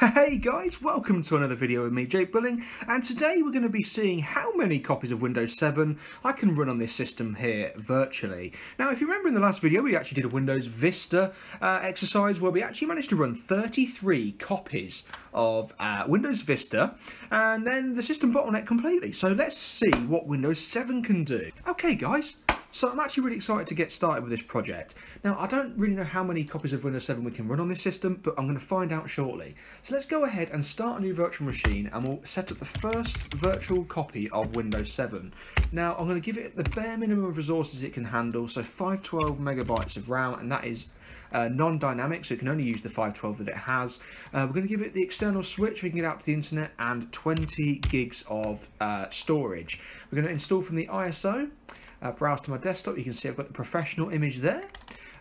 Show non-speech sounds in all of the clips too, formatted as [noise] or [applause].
Hey guys, welcome to another video with me, Jake Billing, and today we're going to be seeing how many copies of Windows 7 I can run on this system here virtually. Now, if you remember in the last video, we actually did a Windows Vista uh, exercise where we actually managed to run 33 copies of uh, Windows Vista, and then the system bottlenecked completely. So let's see what Windows 7 can do. Okay guys, so I'm actually really excited to get started with this project. Now, I don't really know how many copies of Windows 7 we can run on this system, but I'm going to find out shortly. So let's go ahead and start a new virtual machine, and we'll set up the first virtual copy of Windows 7. Now, I'm going to give it the bare minimum of resources it can handle, so 512 megabytes of RAM, and that is uh, non-dynamic, so it can only use the 512 that it has. Uh, we're going to give it the external switch, we can get out to the internet, and 20 gigs of uh, storage. We're going to install from the ISO, uh, browse to my desktop, you can see I've got the professional image there.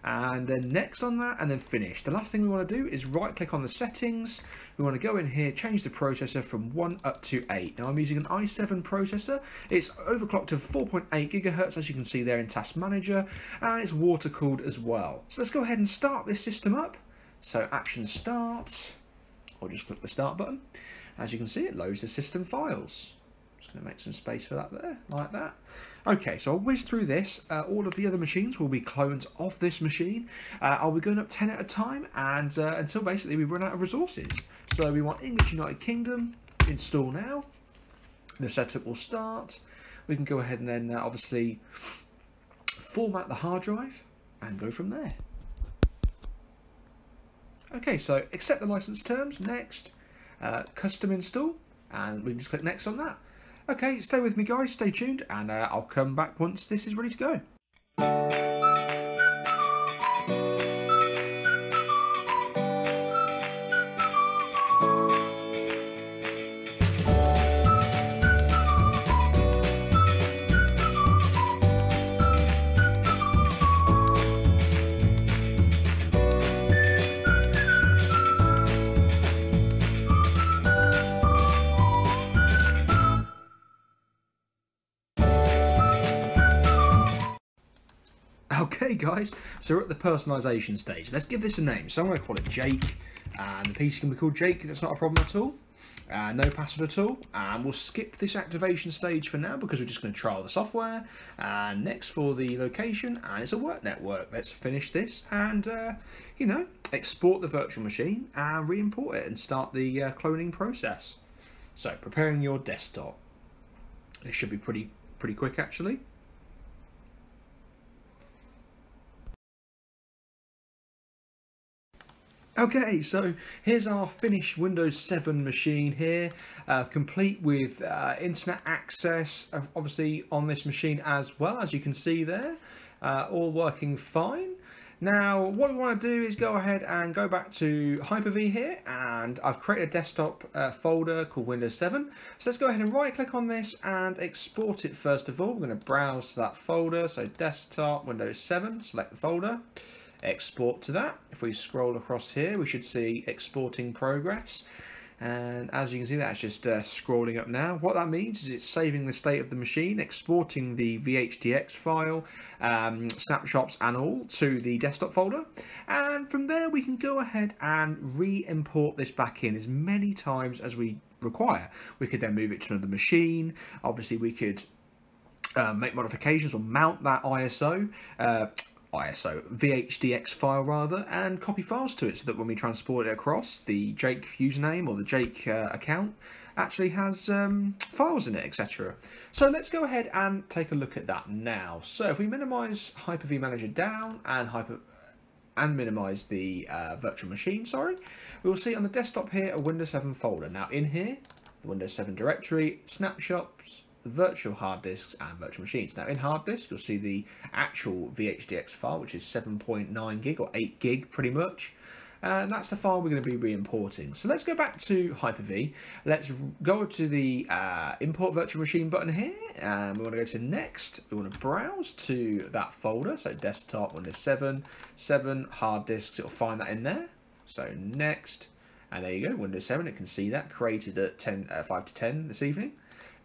And then next on that, and then finish. The last thing we want to do is right click on the settings. We want to go in here, change the processor from 1 up to 8. Now I'm using an i7 processor. It's overclocked to 4.8 gigahertz, as you can see there in Task Manager, and it's water cooled as well. So let's go ahead and start this system up. So action starts, or just click the start button. As you can see, it loads the system files. Going to make some space for that there, like that. Okay, so I'll whiz through this. Uh, all of the other machines will be clones of this machine. Uh, I'll be going up 10 at a time and uh, until basically we run out of resources. So we want English United Kingdom, install now. The setup will start. We can go ahead and then uh, obviously format the hard drive and go from there. Okay, so accept the license terms, next, uh, custom install, and we can just click next on that. Okay, stay with me guys, stay tuned, and uh, I'll come back once this is ready to go. Guys, so we're at the personalisation stage. Let's give this a name. So I'm going to call it Jake, and the PC can be called Jake, that's not a problem at all. Uh, no password at all, and we'll skip this activation stage for now because we're just going to trial the software. And next for the location, and it's a work network. Let's finish this and, uh, you know, export the virtual machine and re-import it and start the uh, cloning process. So preparing your desktop. It should be pretty pretty quick actually. Okay, so here's our finished Windows 7 machine here, uh, complete with uh, internet access, obviously on this machine as well, as you can see there, uh, all working fine. Now, what we want to do is go ahead and go back to Hyper-V here, and I've created a desktop uh, folder called Windows 7. So let's go ahead and right-click on this and export it first of all. We're going to browse that folder, so Desktop, Windows 7, select the folder export to that. If we scroll across here, we should see exporting progress. And as you can see, that's just uh, scrolling up now. What that means is it's saving the state of the machine, exporting the VHDX file, um, snapshots and all to the desktop folder. And from there, we can go ahead and re-import this back in as many times as we require. We could then move it to another machine. Obviously, we could uh, make modifications or mount that ISO. Uh, ISO VHDX file rather and copy files to it so that when we transport it across the Jake username or the Jake uh, account actually has um, files in it etc so let's go ahead and take a look at that now. So if we minimize Hyper-V Manager down and Hyper and minimize the uh, virtual machine sorry we will see on the desktop here a Windows 7 folder. Now in here the Windows 7 directory snapshots virtual hard disks and virtual machines. Now in hard disk you'll see the actual VHDX file which is 7.9 gig or 8 gig pretty much and that's the file we're going to be re-importing. So let's go back to Hyper-V. Let's go to the uh, import virtual machine button here and we want to go to next. We want to browse to that folder, so desktop, Windows 7, 7, hard disks, it'll find that in there. So next, and there you go, Windows 7, it can see that, created at 10, uh, 5 to 10 this evening.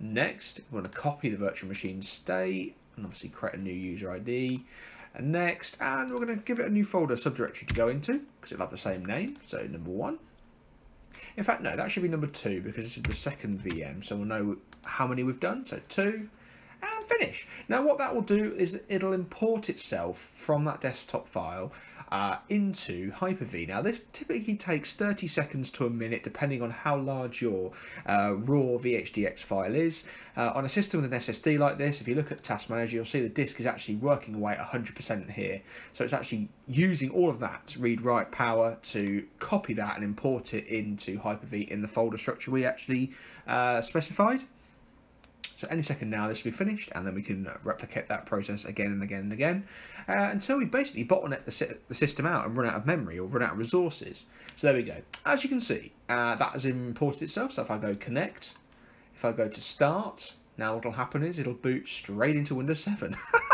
Next, we want to copy the virtual machine state and obviously create a new user ID. And next, and we're going to give it a new folder subdirectory to go into because it'll have the same name. So number one. In fact, no, that should be number two because this is the second VM, so we'll know how many we've done. So two, and finish. Now what that will do is it'll import itself from that desktop file uh, into Hyper-V. Now this typically takes 30 seconds to a minute depending on how large your uh, raw VHDX file is. Uh, on a system with an SSD like this, if you look at Task Manager, you'll see the disk is actually working away at 100% here. So it's actually using all of that read-write power to copy that and import it into Hyper-V in the folder structure we actually uh, specified. So any second now this will be finished and then we can replicate that process again and again and again uh, until we basically bottleneck the, the, system out and run out of memory or run out of resources. So there we go. As you can see, uh, that has imported itself. So if I go connect, if I go to start, now what will happen is it'll boot straight into Windows 7. [laughs]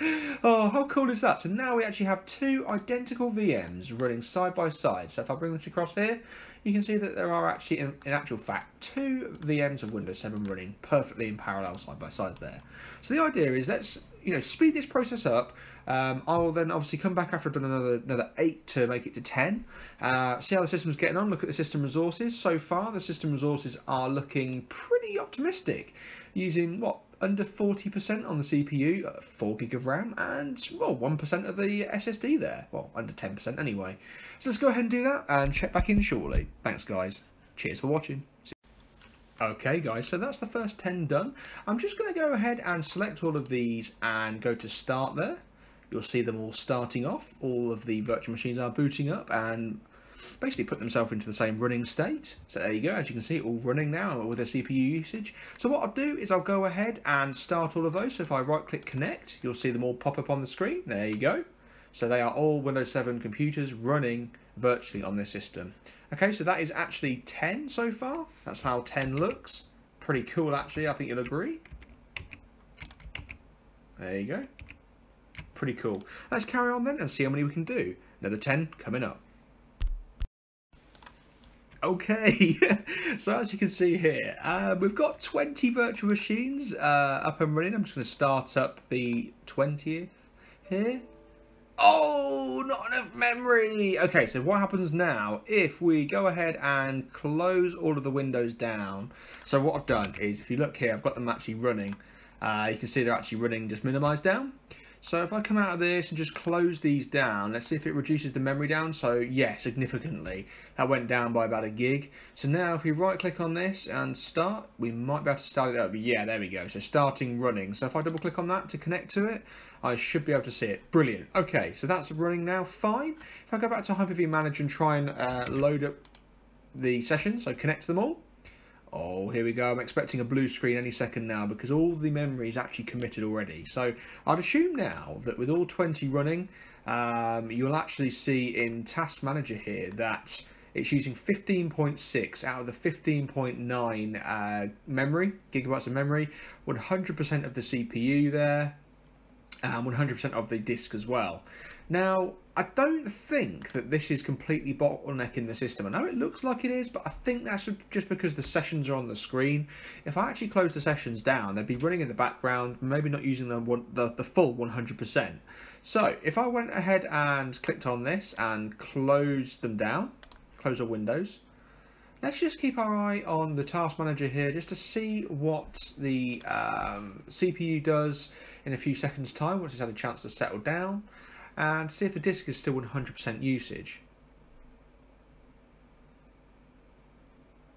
[laughs] oh, how cool is that? So now we actually have two identical VMs running side by side. So if I bring this across here, you can see that there are actually, in, in, actual fact, two VMs of Windows 7 running perfectly in parallel side by side there. So the idea is let's you know speed this process up. Um, I will then obviously come back after I've done another another eight to make it to 10. Uh, see how the system's getting on. Look at the system resources. So far, the system resources are looking pretty optimistic, using what under 40% on the CPU, uh, 4 gig of RAM, and well, 1% of the SSD there. Well, under 10% anyway. So let's go ahead and do that and check back in shortly. Thanks, guys. Cheers for watching. Okay guys, so that's the first 10 done. I'm just going to go ahead and select all of these and go to start there. You'll see them all starting off. All of the virtual machines are booting up and basically put themselves into the same running state. So there you go, as you can see, all running now with their CPU usage. So what I'll do is I'll go ahead and start all of those. So if I right click connect, you'll see them all pop up on the screen. There you go. So they are all Windows 7 computers running virtually on this system. Okay, so that is actually 10 so far. That's how 10 looks. Pretty cool actually, I think you'll agree. There you go. Pretty cool. Let's carry on then and see how many we can do. Another 10 coming up. Okay, [laughs] so as you can see here, uh, we've got 20 virtual machines uh, up and running. I'm just going to start up the 20th here. Oh, not enough memory. Okay, so what happens now if we go ahead and close all of the windows down? So what I've done is, if you look here, I've got them actually running. Uh, you can see they're actually running just minimized down. So if I come out of this and just close these down, let's see if it reduces the memory down. So yeah, significantly. That went down by about a gig. So now if we right click on this and start, we might be able to start it up. Yeah, there we go. So starting running. So if I double click on that to connect to it, I should be able to see it. Brilliant. Okay, so that's running now. Fine. If I go back to Hyper-V Manager and try and uh, load up the session, so connect them all. Oh, here we go. I'm expecting a blue screen any second now because all the memory is actually committed already. So I'd assume now that with all 20 running, um, you'll actually see in Task Manager here that it's using 15.6 out of the 15.9 uh, memory, gigabytes of memory, 100% of the CPU there, and 100% of the disk as well. Now, I don't think that this is completely bottlenecking the system. I know it looks like it is, but I think that's just because the sessions are on the screen. If I actually close the sessions down, they'd be running in the background, maybe not using the, the, the full 100%. So, if I went ahead and clicked on this and closed them down, close our windows, let's just keep our eye on the task manager here just to see what the um, CPU does in a few seconds time once it's had a chance to settle down and see if the disk is still 100% usage.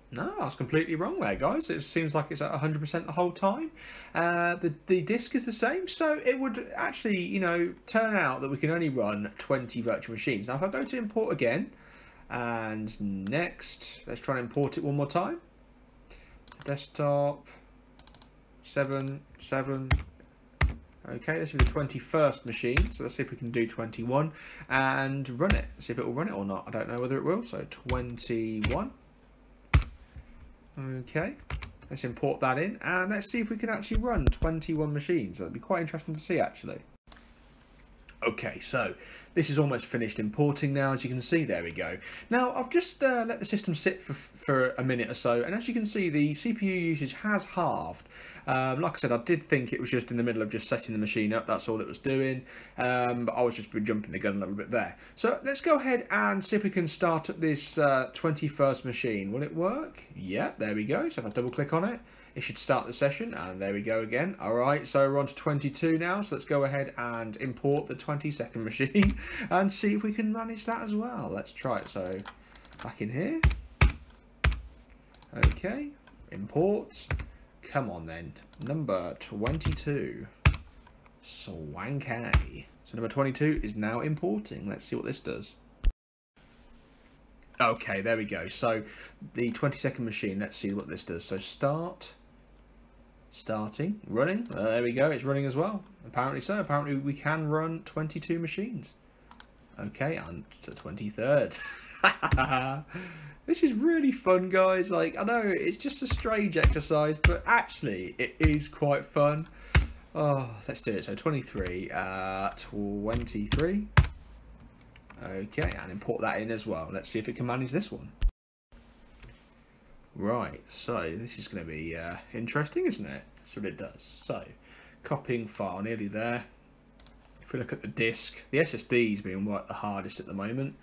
No, I was completely wrong there, guys. It seems like it's at 100% the whole time. Uh, the, the disk is the same, so it would actually, you know, turn out that we can only run 20 virtual machines. Now, if I go to import again, and next, let's try and import it one more time. Desktop, 7, 7, Okay, this is the 21st machine, so let's see if we can do 21 and run it. See if it will run it or not. I don't know whether it will, so 21. Okay, let's import that in and let's see if we can actually run 21 machines. That'd be quite interesting to see actually. Okay, so this is almost finished importing now, as you can see. There we go. Now, I've just uh, let the system sit for, for a minute or so, and as you can see, the CPU usage has halved. Um, like I said, I did think it was just in the middle of just setting the machine up. That's all it was doing. Um, but I was just jumping the gun a little bit there. So let's go ahead and see if we can start up this uh, 21st machine. Will it work? Yeah, there we go. So if I double click on it, it should start the session and there we go again. All right so we're on to 22 now so let's go ahead and import the 22nd [laughs] machine and see if we can manage that as well. Let's try it. So back in here. Okay imports. Come on then. Number 22 swanky so number 22 is now importing. Let's see what this does. Okay, there we go. So the 20 second machine, let's see what this does. So start, starting, running. Uh, there we go, it's running as well. Apparently so. Apparently we can run 22 machines. Okay, and the 23rd. [laughs] this is really fun, guys. Like, I know it's just a strange exercise, but actually it is quite fun. Oh, let's do it. So 23, uh, 23. Okay, and import that in as well. Let's see if it can manage this one. Right, so this is going to be uh, interesting, isn't it? That's what it does. So, copying file, nearly there. If we look at the disk, the SSD is being worked the hardest at the moment,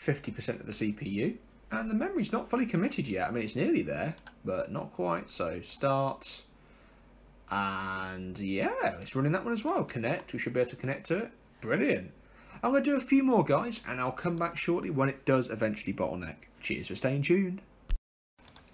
50% of the CPU. And the memory's not fully committed yet. I mean, it's nearly there, but not quite. So, start. And yeah, it's running that one as well. Connect, we should be able to connect to it. Brilliant. I'm going to do a few more, guys, and I'll come back shortly when it does eventually bottleneck. Cheers for staying tuned.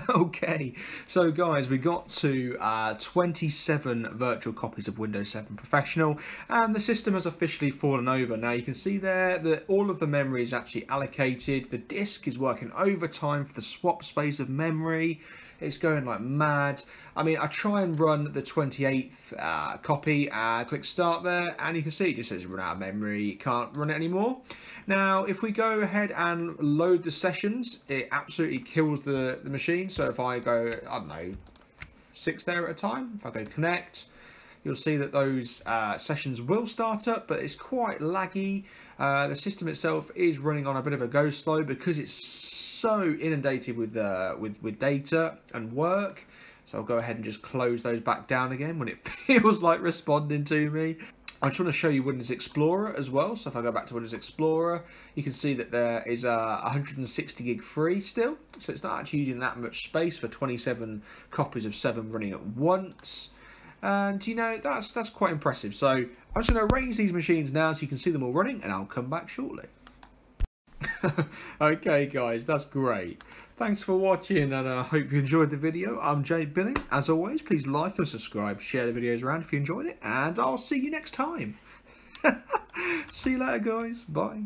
[laughs] okay, so guys, we got to uh, 27 virtual copies of Windows 7 Professional, and the system has officially fallen over. Now you can see there that all of the memory is actually allocated. The disk is working overtime for the swap space of memory. It's going like mad. I mean, I try and run the 28th uh, copy, uh, click start there, and you can see it just says run out of memory, can't run it anymore. Now, if we go ahead and load the sessions, it absolutely kills the, the machine. So if I go, I don't know, six there at a time, if I go connect, you'll see that those uh, sessions will start up, but it's quite laggy. Uh, the system itself is running on a bit of a go slow because it's so inundated with uh, with with data and work. So I'll go ahead and just close those back down again when it [laughs] feels like responding to me. I just want to show you Windows Explorer as well. So if I go back to Windows Explorer, you can see that there is a 160 gig free still. So it's not actually using that much space for 27 copies of 7 running at once. And you know, that's that's quite impressive. So I'm just going to arrange these machines now so you can see them all running and I'll come back shortly. [laughs] okay guys, that's great. Thanks for watching and I hope you enjoyed the video. I'm Jake Billing. As always, please like and subscribe, share the videos around if you enjoyed it, and I'll see you next time. [laughs] see you later guys. Bye.